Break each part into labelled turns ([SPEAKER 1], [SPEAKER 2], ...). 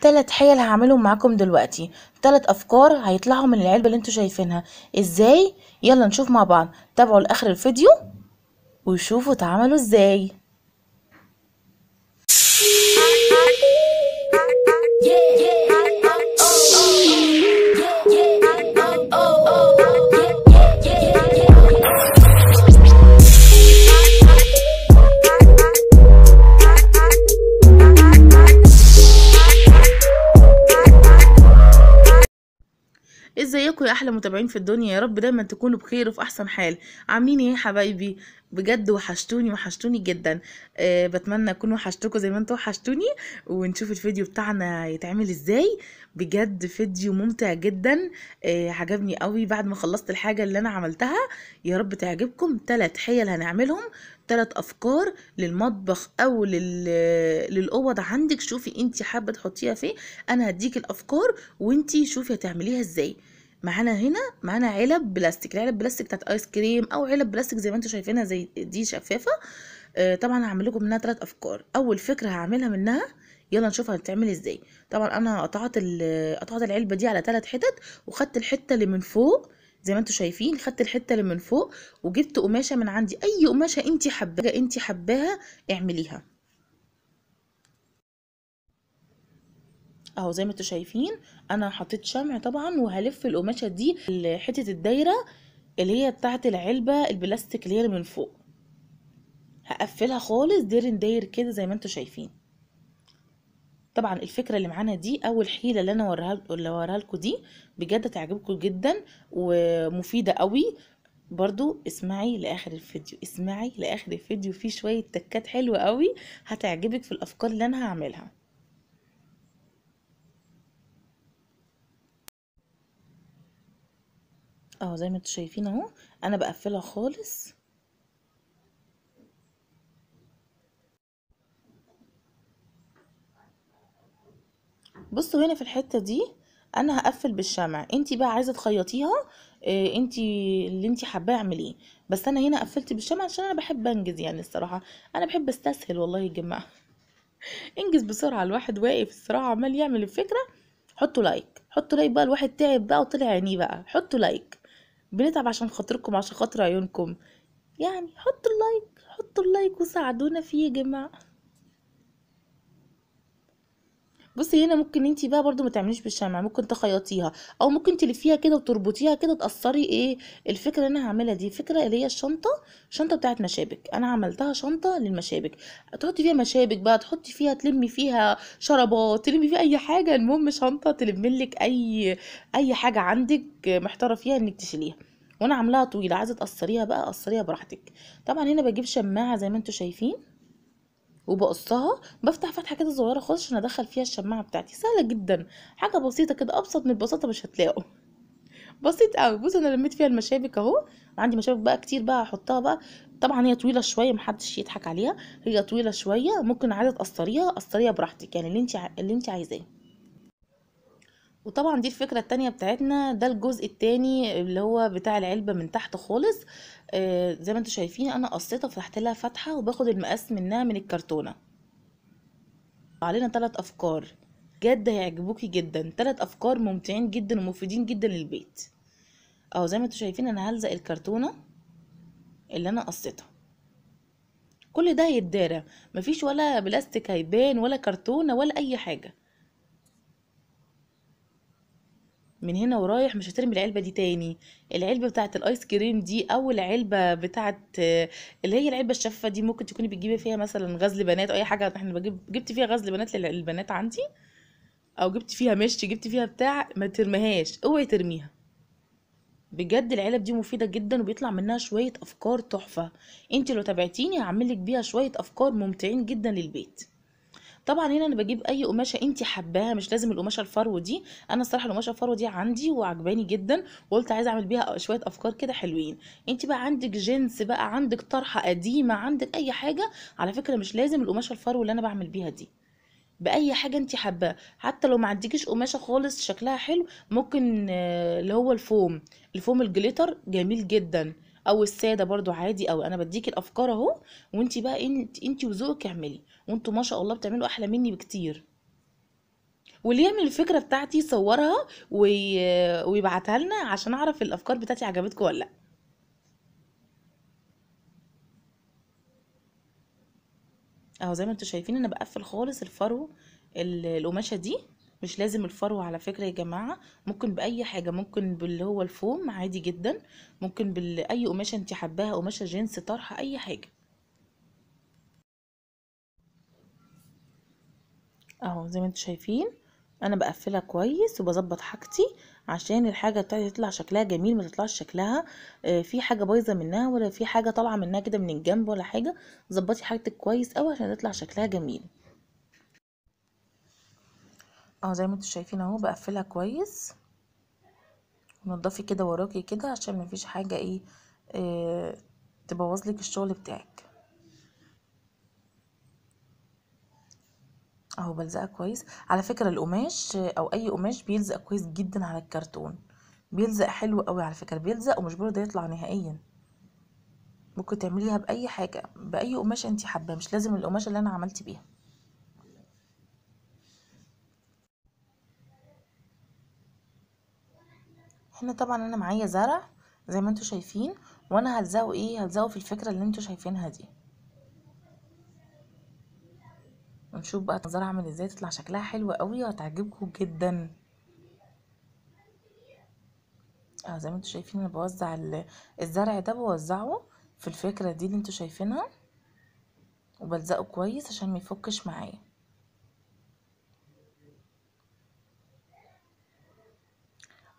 [SPEAKER 1] تلات حيل هعملهم معاكم دلوقتي. تلات أفكار هيطلعوا من العلبة اللي أنتوا شايفينها. إزاي؟ يلا نشوف مع بعض. تابعوا لآخر الفيديو وشوفوا اتعملوا إزاي. ازيكم يا أحلى متابعين في الدنيا يا رب دايما تكونوا بخير وفي أحسن حال. عاملين إيه يا حبايبي؟ بجد وحشتوني وحشتوني جدا. أه بتمنى اكون وحشتكم زي ما أنتوا وحشتوني ونشوف الفيديو بتاعنا يتعمل إزاي. بجد فيديو ممتع جدا. أه عجبني قوي. بعد ما خلصت الحاجة اللي أنا عملتها يا رب تعجبكم. ثلاث حيل هنعملهم. ثلاث أفكار للمطبخ أو لل... للاوض عندك. شوفي انت حابة تحطيها فين. أنا هديك الأفكار وانت شوفي هتعمليها إزاي. معانا هنا معانا علب بلاستيك العلب بلاستيك بتاعت ايس كريم أو علب بلاستيك زي ما أنتم شايفينها زي دي شفافة. آه طبعا هعمل لكم منها ثلاث أفكار. أول فكرة هعملها منها يلا نشوف هتتعمل إزاي. طبعا أنا قطعت قطعت العلبة دي على ثلاث حتت وخدت الحتة اللي من فوق زي ما أنتم شايفين خدت الحتة اللي من فوق وجبت قماشة من عندي. أي قماشة انت حباها انت حباها اعمليها. أهو زي ما أنتم شايفين أنا حطيت شمع طبعا وهلف القماشة دي حتة الدايرة اللي هي بتاعة العلبة البلاستيك اللي هي من فوق. هقفلها خالص دير داير كده زي ما أنتم شايفين. طبعا الفكرة اللي معانا دي أول حيلة اللي أنا وريها اللي وريها لكم دي بجد تعجبكم جدا ومفيدة قوي. برضو اسمعي لآخر الفيديو اسمعي لآخر الفيديو في شوية تكات حلوة قوي هتعجبك في الأفكار اللي أنا هعملها. أهو زي ما أنتوا شايفين أهو. أنا بقفلها خالص. بصوا هنا في الحتة دي أنا هقفل بالشمع. انتي بقى عايزة تخيطيها آه انتي اللي انتي حباه اعمليه. بس أنا هنا قفلت بالشمع عشان أنا بحب أنجز يعني الصراحة. أنا بحب أستسهل والله يا جماعة. انجز بسرعة الواحد واقف الصراحة عمال يعمل الفكرة. حطوا like. حطوا like بقى الواحد تعب بقى وطلع عينيه بقى. حطوا like. بنتعب عشان خاطركم عشان خاطر عيونكم. يعني حطوا ال like حطوا ال like وساعدونا فيه يا جماعة. بصي هنا ممكن انتي بقى برضو ما تعمليش بالشمع ممكن تخيطيها أو ممكن تلفيها كده وتربطيها كده تقصري إيه الفكرة اللي أنا هعملها دي. فكرة اللي هي الشنطة شنطه بتاعت مشابك. أنا عملتها شنطة للمشابك. تحطي فيها مشابك بقى تحطي فيها تلمي فيها شرابات تلمي فيها أي حاجة. المهم شنطة تلملك أي أي حاجة عندك محتارة فيها إنك تشيليها. وأنا عاملاها طويلة عايزة تقصريها بقى قصريها براحتك. طبعا هنا بجيب شماعة زي ما أنتم شايفين. وبقصها بفتح فتحة كده صغيرة خالص عشان أدخل فيها الشماعة بتاعتي. سهلة جدا. حاجة بسيطة كده أبسط من البساطة مش هتلاقوا بسيط قوي بص أنا لميت فيها المشابك أهو. عندي مشابك بقى كتير بقى احطها بقى. طبعا هي طويلة شوية محدش يضحك عليها. هي طويلة شوية. ممكن عايزه تقصريها قصريها براحتك. يعني اللي انت اللي انت عايزاه. وطبعا دي الفكرة التانية بتاعتنا ده الجزء التاني اللي هو بتاع العلبة من تحت خالص. آه زي ما أنتم شايفين أنا قصيتها فتحت لها فتحة وباخد المقاس منها من الكرتونة. علينا ثلاث أفكار. جد هيعجبوكي جدا. ثلاث أفكار ممتعين جدا ومفيدين جدا للبيت. أهو زي ما أنتم شايفين أنا هلزق الكرتونة اللي أنا قصيتها. كل ده هيتدارى. مفيش ولا بلاستيك هيبان ولا كرتونة ولا أي حاجة. من هنا ورايح مش هترمي العلبة دي تاني. العلبة بتاعه الآيس كريم دي أو العلبة بتاعه اللي هي العلبة الشفافة دي ممكن تكوني بتجيبي فيها مثلا غزل بنات أو أي حاجة. إحنا بجيب جبت فيها غزل بنات للبنات عندي. أو جبت فيها مش جبت فيها بتاع ما ترميهاش. أوعي ترميها. بجد العلب دي مفيدة جدا وبيطلع منها شوية أفكار تحفة. انت لو تابعتيني هعمل لك بيها شوية أفكار ممتعين جدا للبيت. طبعا هنا أنا بجيب أي قماشة انت حباها مش لازم القماشة الفرو دي. أنا الصراحة القماشة الفرو دي عندي وعجباني جدا وقلت عايزة أعمل بيها شوية أفكار كده حلوين. انت بقى عندك جنس بقى عندك طرحة قديمة عندك أي حاجة على فكرة مش لازم القماشة الفرو اللي أنا بعمل بيها دي. بأي حاجة انت حباها. حتى لو ما عندكيش قماشة خالص شكلها حلو ممكن اللي هو ال foam. ال foam ال glitter جميل جدا. أو السادة برضو عادي أو أنا بديكي الأفكار أهو وأنت بقى انت أنت وذوقك اعملي. وأنتوا ما شاء الله بتعملوا أحلى مني بكتير. واللي يعمل الفكرة بتاعتي يصورها وي... ويبعتها لنا عشان أعرف الأفكار بتاعتي عجبتكم ولا لأ. أهو زي ما أنتوا شايفين أنا بقفل خالص الفرو ال- القماشة دي. مش لازم الفرو على فكرة يا جماعة ممكن بأي حاجة ممكن باللي هو الفوم عادي جدا ممكن بأي قماشة انت حباها قماشة جينز طرحة أي حاجة. أهو زي ما أنتوا شايفين أنا بقفلها كويس وبظبط حاجتي عشان الحاجة بتاعتي تطلع شكلها جميل ما تطلعش شكلها آه، في حاجة بايظة منها ولا في حاجة طالعة منها كده من الجنب ولا حاجة ظبطي حاجتك كويس قوي عشان تطلع شكلها جميل. اهو زي ما أنتوا شايفين اهو بقفلها كويس. نضفي كده وراكي كده عشان مفيش حاجة إيه آه تبوظ لك الشغل بتاعك. اهو بلزقها كويس. على فكرة القماش أو اي قماش بيلزق كويس جدا على الكرتون. بيلزق حلو قوي على فكرة بيلزق ومش برضه يطلع نهائيا. ممكن تعمليها بأي حاجة بأي قماشه انت حباه مش لازم القماشة اللي أنا عملت بيها. هنا طبعا أنا معايا زرع زي ما أنتوا شايفين وأنا هلزقه إيه؟ هلزقه في الفكرة اللي أنتوا شايفينها دي. ونشوف بقى الزرع عامل إزاي تطلع شكلها حلو قوي وهتعجبكم جدا. آه زي ما أنتوا شايفين أنا بوزع ال- الزرع ده بوزعه في الفكرة دي اللي أنتوا شايفينها وبلزقه كويس عشان ما يفكش معايا.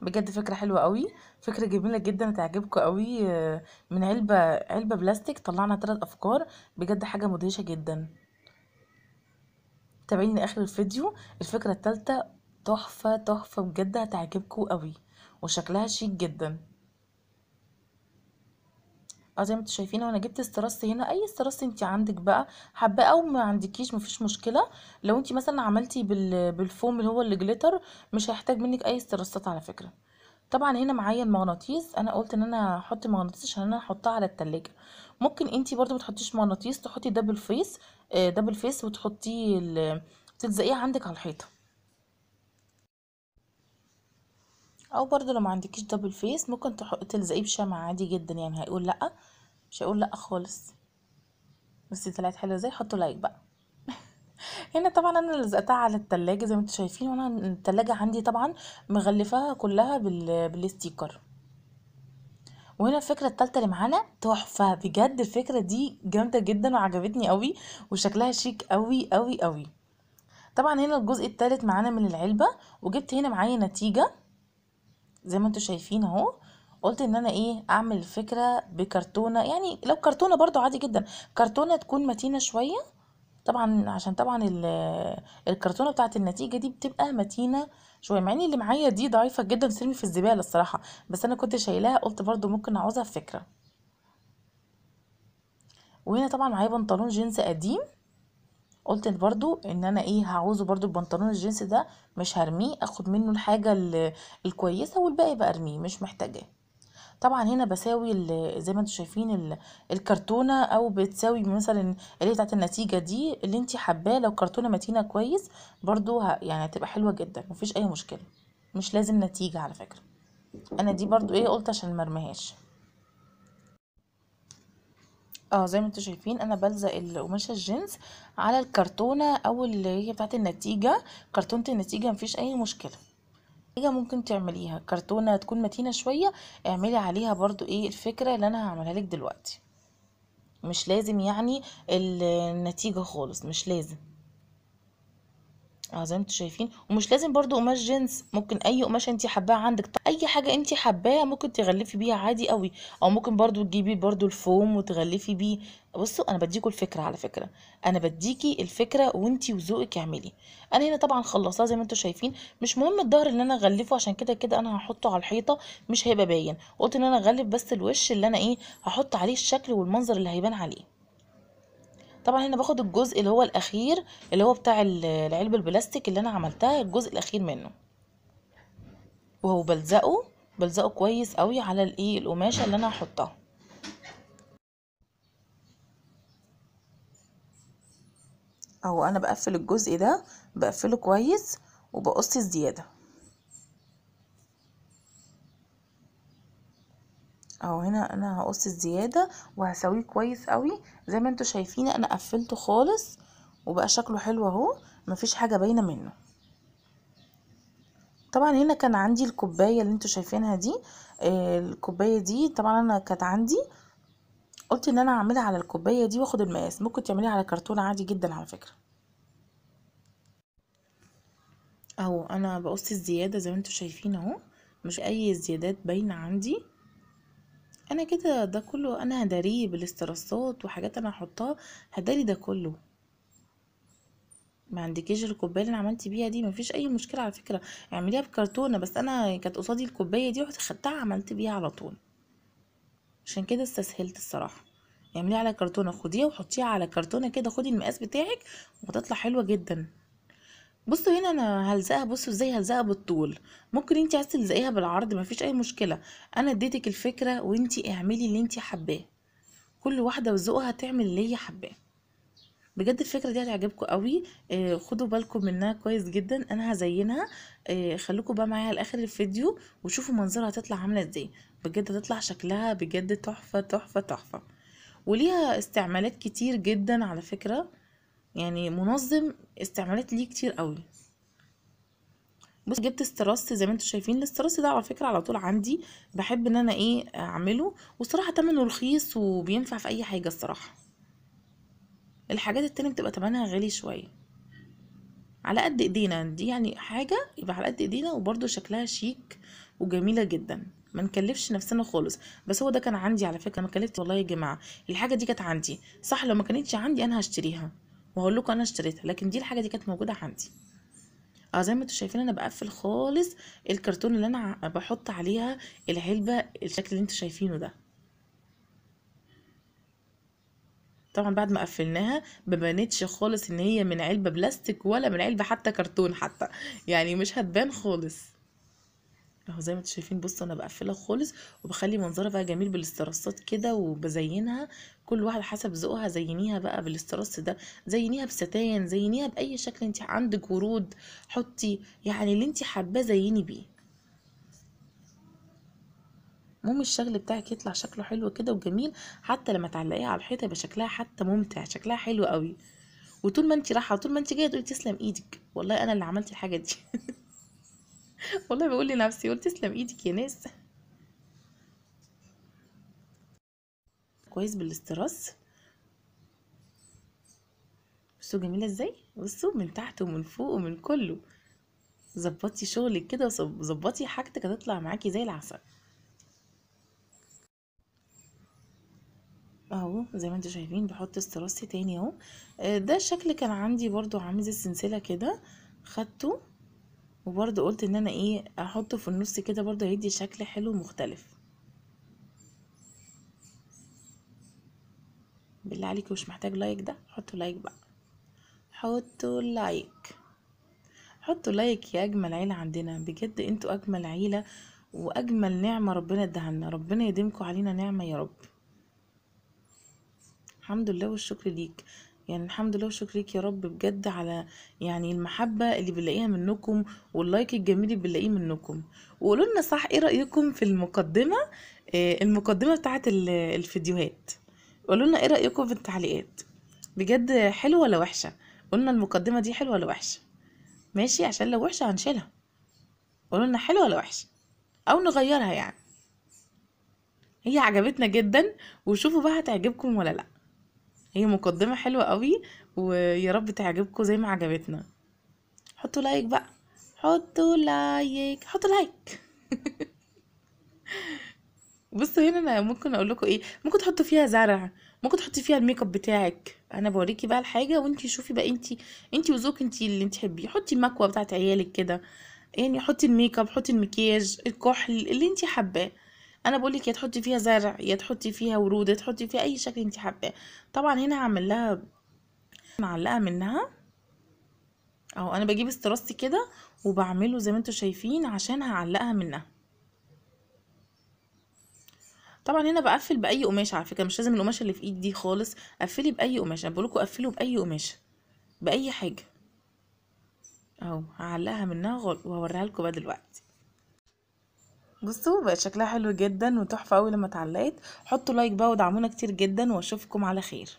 [SPEAKER 1] بجد فكرة حلوة قوي فكرة جميلة جدا هتعجبكم قوي آه، من علبة علبة بلاستيك طلعنا ثلاث أفكار بجد حاجة مدهشة جدا. تابعيني لاخر الفيديو الفكرة التالتة تحفة تحفة بجد هتعجبكم قوي وشكلها شيك جدا. آه زي ما أنتوا شايفين أنا جبت استرس هنا. أي استرس انت عندك بقى حباه أو ما عندكيش مفيش مشكلة. لو انت مثلا عملتي بال... بالفوم اللي هو ال glitter مش هيحتاج منك أي استرسات على فكرة. طبعا هنا معايا المغناطيس. أنا قلت إن أنا هحط مغناطيس عشان أنا هحطها على التلاجة. ممكن انتي برضو ما تحطيش مغناطيس تحطي double face double face وتحطيه. تلزقيه عندك على الحيطة. أو برضو لو ما عندكيش double face ممكن تح... تلزقيه بشمع عادي جدا يعني هيقول لأ مش هيقول لأ خالص. بس طلعت حلوة إزاي؟ حطوا like بقى. هنا طبعا أنا لزقتها على التلاجة زي ما أنتوا شايفين وأنا التلاجة عندي طبعا مغلفاها كلها بال... بال sticker. وهنا الفكرة التالتة اللي معانا تحفة بجد الفكرة دي جامدة جدا وعجبتني قوي وشكلها شيك قوي قوي قوي. طبعا هنا الجزء التالت معانا من العلبة وجبت هنا معايا نتيجة. زي ما أنتوا شايفين اهو قلت ان أنا إيه اعمل الفكرة بكرتونة. يعني لو كرتونة برضو عادي جدا. كرتونة تكون متينة شوية. طبعا عشان طبعا ال- الكرتونة بتاعت النتيجة دي بتبقى متينة شوية مع ان اللي معايا دي ضعيفة جدا ترمي في الزبالة الصراحة. بس أنا كنت شايلاها قلت برضو ممكن أعوزها في فكرة. وهنا طبعا معايا بنطلون جينز قديم. قلت برضو إن أنا إيه هعوزه برضو البنطلون الجينز ده مش هرميه آخد منه الحاجة ال- الكويسة والباقي بقى أرميه مش محتاجاه طبعا هنا بساوي زي ما أنتم شايفين ال- الكرتونة أو بتساوي مثلا اللي بتاعت النتيجة دي اللي انت حباه لو كرتونة متينة كويس برضو. يعني هتبقى حلوة جدا مفيش أي مشكلة مش لازم نتيجة على فكرة أنا دي برضو إيه قلت عشان مرميهاش آه زي ما أنتوا شايفين أنا بلزق القماشة الجينز على الكرتونة أو اللي هي بتاعت النتيجة. كرتونة النتيجة مفيش أي مشكلة. حاجة ممكن تعمليها. كرتونة تكون متينة شوية اعملي عليها برضو إيه الفكرة اللي أنا هعملها لك دلوقتي. مش لازم يعني ال- النتيجة خالص مش لازم. آه زي ما أنتوا شايفين. ومش لازم برضو قماش جينز. ممكن أي قماش انت حباها عندك. أي حاجة انت حباها ممكن تغلفي بيها عادي قوي. أو ممكن برضو تجيبي برضو الفوم وتغلفي بيه. بصوا أنا بديكوا الفكرة على فكرة. أنا بديكي الفكرة وانتي وذوقك اعملي. أنا هنا طبعا خلصتها زي ما أنتوا شايفين. مش مهم الظهر اللي أنا اغلفه عشان كده كده أنا هحطه على الحيطة مش هيبقى باين. قلت إن أنا أغلف بس الوش اللي أنا إيه هحط عليه الشكل والمنظر اللي هيبان عليه. طبعا هنا باخد الجزء اللي هو الأخير اللي هو بتاع ال- العلبة البلاستيك اللي أنا عملتها الجزء الأخير منه. وهو بلزقه بلزقه كويس قوي على الإيه القماشة اللي أنا هحطها. أهو أنا بقفل الجزء ده بقفله كويس وبقص الزياده أهو هنا أنا هقص الزيادة وهسويه كويس قوي. زي ما أنتوا شايفين أنا قفلته خالص وبقى شكله حلو أهو مفيش حاجة باينة منه. طبعا هنا كان عندي الكوباية اللي أنتوا شايفينها دي آه الكوباية دي طبعا أنا كانت عندي. قلت إن أنا أعملها على الكوباية دي وآخد المقاس. ممكن تعمليها على كرتونه عادي جدا على فكرة. أهو أنا بقص الزيادة زي ما أنتوا شايفين أهو مش أي زيادات باينة عندي. أنا كده ده كله أنا هداريه بالاسترسات وحاجات أنا هحطها هداري ده كله. ما عندكيش الكوباية اللي أنا عملت بيها دي مفيش أي مشكلة على فكرة. اعمليها بكرتونة بس أنا كانت قصادي الكوباية دي رحت خدتها عملت بيها على طول. عشان كده استسهلت الصراحة. اعمليها على كرتونة خديها وحطيها على كرتونة كده خدي المقاس بتاعك وهتطلع حلوة جدا. بصوا هنا أنا هلزقها بصوا إزاي هلزقها بالطول. ممكن انت عايزة تلزقيها بالعرض مفيش أي مشكلة. أنا اديتك الفكرة وانت اعملي اللي انت حباه. كل واحدة وذوقها تعمل اللي هي حباه. بجد الفكرة دي هتعجبكم قوي. آه خدوا بالكم منها كويس جدا. أنا هزينها. آه خليكم بقى معايا لآخر الفيديو وشوفوا منظرها هتطلع عاملة إزاي. بجد هتطلع شكلها بجد تحفة تحفة تحفة. وليها استعمالات كتير جدا على فكرة. يعني منظم استعمالات ليه كتير قوي. بص جبت استراس زي ما أنتم شايفين. الاستراس ده على فكرة على طول عندي بحب إن أنا إيه أعمله. والصراحة تمنه رخيص وبينفع في أي حاجة الصراحة. الحاجات التانية بتبقى تمنها غالي شوية. على قد إيدينا. دي يعني حاجة يبقى على قد إيدينا وبرده شكلها شيك وجميلة جدا. ما نكلفش نفسنا خالص. بس هو ده كان عندي على فكرة. ما كلفت والله يا جماعة. الحاجة دي كانت عندي. صح لو ما كانتش عندي أنا هشتريها. وهقول لكم أنا اشتريتها لكن دي الحاجة دي كانت موجودة عندي. آه زي ما أنتوا شايفين أنا بقفل خالص الكرتون اللي أنا بحط عليها العلبة الشكل اللي أنتوا شايفينه ده. طبعا بعد ما قفلناها ما بانتش خالص إن هي من علبة بلاستيك ولا من علبة حتى كرتون حتى. يعني مش هتبان خالص. اهو زي ما أنتوا شايفين بصوا أنا بقفلها خالص وبخلي منظرها بقى جميل بالاسترسات كده وبزينها. كل واحدة حسب ذوقها زينيها بقى بالاسترس ده زينيها بستان زينيها بأي شكل انت عندك ورود حطي يعني اللي انت حاباه زيني بيه. المهم الشغل بتاعك يطلع شكله حلو كده وجميل حتى لما تعلقيها على الحيطة يبقى شكلها حتى ممتع شكلها حلو قوي. وطول ما انت رايحة طول ما انت جاية تقولي تسلم إيدك. والله أنا اللي عملت الحاجة دي. والله بقول لنفسي قلت تسلم إيدك يا ناس. كويس بالاستراس. بصوا جميلة إزاي؟ بصوا من تحت ومن فوق ومن كله. ظبطي شغلك كده وظبطي حاجتك هتطلع معاكي زي العسل. اهو زي ما أنتوا شايفين بحط استراسي تاني اهو. ده الشكل كان عندي برضو عامل زي السلسلة كده. خدته. وبرضه قلت إن أنا إيه أحطه في النص كده برضه هيدي شكل حلو مختلف. بالله عليكم مش محتاج like ده حطوا like بقى. حطوا like حطوا like يا أجمل عيلة عندنا. بجد أنتوا أجمل عيلة وأجمل نعمة ربنا اداها لنا ربنا يديمكم علينا نعمة يا رب. الحمد لله والشكر ليك. يعني الحمد لله والشكر ليك يا رب بجد على يعني المحبة اللي بنلاقيها منكم واللايك الجميل اللي بنلاقيه منكم. وقولوا لنا صح إيه رأيكم في المقدمة؟ آه المقدمة بتاعت الفيديوهات. قولوا لنا إيه رأيكم في التعليقات؟ بجد حلوة ولا وحشة؟ قولنا المقدمة دي حلوة ولا وحشة؟ ماشي عشان لو وحشة هنشيلها. قولوا لنا حلوة ولا وحشة؟ أو نغيرها يعني. هي عجبتنا جدا وشوفوا بقى هتعجبكم ولا لأ. هي مقدمة حلوة قوي ويا رب تعجبكم زي ما عجبتنا. حطوا like بقى. حطوا like حطوا like بصوا هنا أنا ممكن أقول لكم إيه؟ ممكن تحطوا فيها زرع ممكن تحطي فيها ال make up بتاعك. أنا بوريكي بقى الحاجة وإنتي شوفي بقى إنتي إنتي وذوقك إنتي اللي إنتي تحبيه. حطي المكوة بتاعت عيالك كده. يعني حطي الميك أب حطي المكياج الكحل اللي إنتي حباه أنا بقول لك يا تحطي فيها زرع يا تحطي فيها ورود يا تحطي فيها أي شكل انت حباه طبعا هنا هعمل لها معلقة منها. أهو أنا بجيب استراستي كده وبعمله زي ما أنتم شايفين عشان هعلقها منها. طبعا هنا بقفل بأي قماشه على فكرة مش لازم القماشه اللي في ايدي دي خالص. قفلي بأي قماشه أنا بقول لكم قفلوا بأي قماشه بأي حاجة. أهو هعلقها منها وهوريها لكم بقى دلوقتي. بصوا بقى شكلها حلو جدا وتحفة قوي لما اتعلقت. حطوا لايك بقى ودعمونا كتير جدا وأشوفكم على خير.